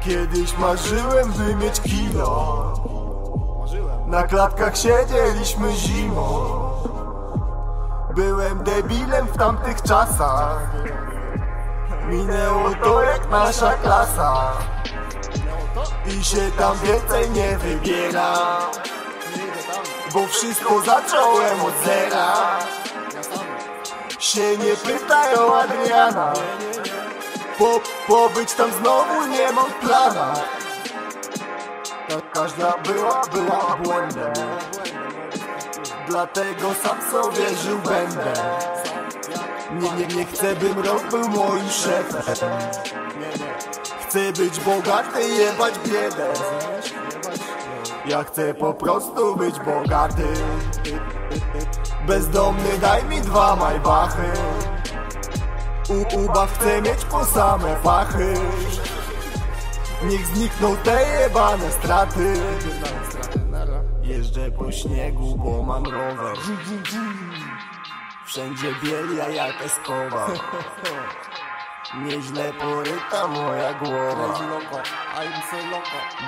Kiedyś marzyłem, by mieć kino. Na klatkach siedzieliśmy zimą. Byłem debilem w tamtych czasach. Minęło to jak nasza klasa I się tam więcej nie wybiera. Bo wszystko zacząłem od zera. Się nie pytaj o Adriana po, Pobyć tam znowu nie mam w planach Ka- Każda była, była błędem Dlatego sam sobie żył będę Nie, nie, nie chcę bym rok był moim szefem. Chcę być bogaty jebać biedę. Ja chcę po prostu być bogaty. Bezdomny daj mi dwa majbachy U, ubaw chcę mieć po same fachy Niech znikną te jebane straty. Jeżdżę po śniegu, bo mam rower. Wszędzie bieli, a jak eskowa Nieźle poryta moja głowa.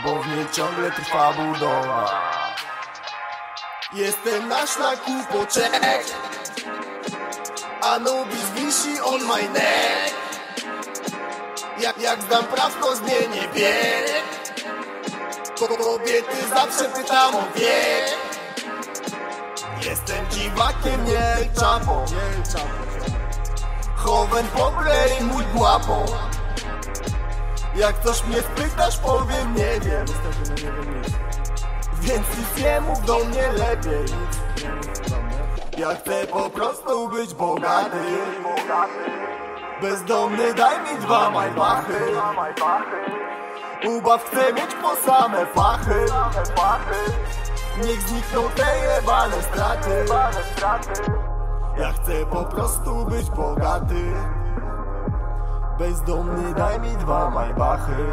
Bo w niej ciągle trwa budowa. Jestem na szlaku po Czech, Anubis wisi on my neck. Jak, jak zdam prawko zmienię bieg, Ko- kobiety zawsze pytam o wiek. Jestem dziwakiem, nie czapą, Chowen pobre i guapo. Jak coś mnie spytasz, powiem nie wiem. Więc nic nie mów do mnie lepiej. Ja chcę po prostu być bogaty Bezdomny daj mi dwa majbachy Ubaw chcę mieć po same fachy Niech znikną te jebane straty Ja chcę po prostu być bogaty. Bezdomny daj mi dwa majbachy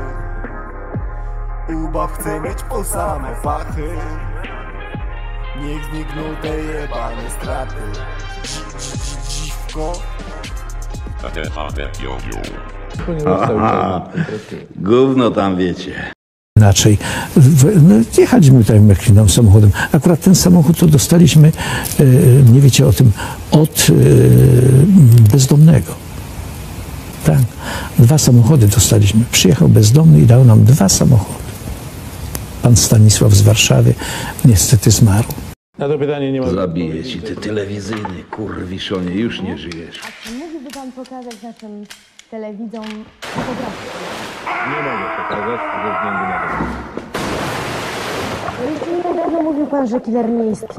Ubaw chcę mieć po same fachy Niech znikną te jebane straty. Dzi- dzi- dzi- Dziwko. Aha, gówno tam wiecie. Inaczej. No, jechaliśmy tutaj Merkliną samochodem. Akurat ten samochód to dostaliśmy, e, nie wiecie o tym, od e, bezdomnego. Tak. Dwa samochody dostaliśmy. Przyjechał bezdomny i dał nam dwa samochody. Pan Stanisław z Warszawy niestety zmarł. Na to pytanie nie ma. Zabiję ci ty telewizyjny kurwiszonie, już nie żyjesz. A czy mógłby Pan pokazać naszym telewidzom fotografię? Nie mogę pokazać ze względu na niedawno mówił Pan, że killer nie istnieje.